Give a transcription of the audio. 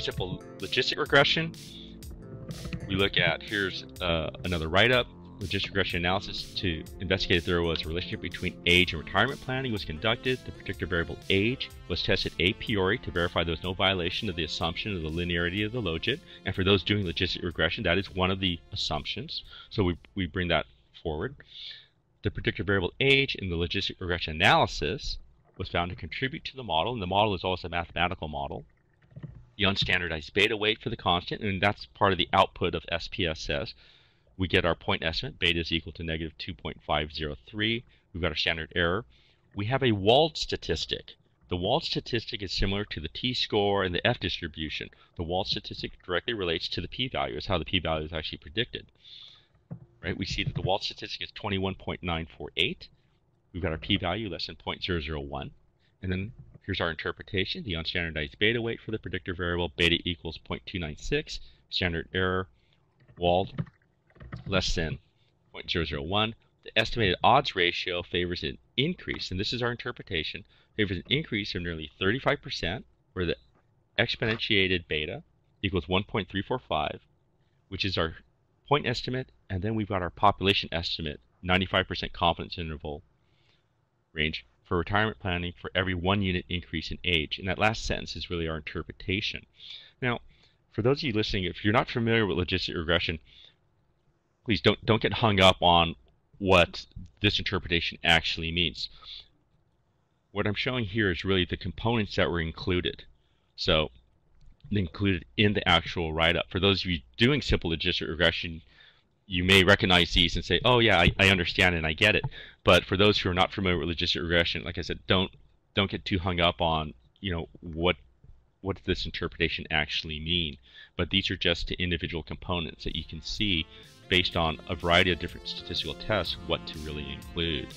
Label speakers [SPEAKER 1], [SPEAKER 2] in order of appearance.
[SPEAKER 1] simple logistic regression, we look at here's uh, another write-up logistic regression analysis to investigate if there was a relationship between age and retirement planning was conducted. The predictor variable age was tested a priori to verify there was no violation of the assumption of the linearity of the logit. And for those doing logistic regression, that is one of the assumptions. So we, we bring that forward. The predictor variable age in the logistic regression analysis was found to contribute to the model, and the model is also a mathematical model. The unstandardized beta weight for the constant, and that's part of the output of SPSS we get our point estimate, beta is equal to negative 2.503. We've got our standard error. We have a Wald statistic. The Wald statistic is similar to the t-score and the F distribution. The Wald statistic directly relates to the p-value. It's how the p-value is actually predicted. Right? We see that the Wald statistic is 21.948. We've got our p-value less than 0.001. And then here's our interpretation. The unstandardized beta weight for the predictor variable, beta equals 0.296. Standard error, Wald less than 0.001. The estimated odds ratio favors an increase, and this is our interpretation, favors an increase of nearly 35%, where the exponentiated beta equals 1.345, which is our point estimate, and then we've got our population estimate, 95% confidence interval range for retirement planning for every one unit increase in age. And that last sentence is really our interpretation. Now, for those of you listening, if you're not familiar with logistic regression, please don't don't get hung up on what this interpretation actually means. What I'm showing here is really the components that were included. So included in the actual write-up. For those of you doing simple logistic regression, you may recognize these and say, oh yeah, I, I understand and I get it. But for those who are not familiar with logistic regression, like I said, don't don't get too hung up on, you know, what what does this interpretation actually mean? But these are just the individual components that you can see based on a variety of different statistical tests what to really include.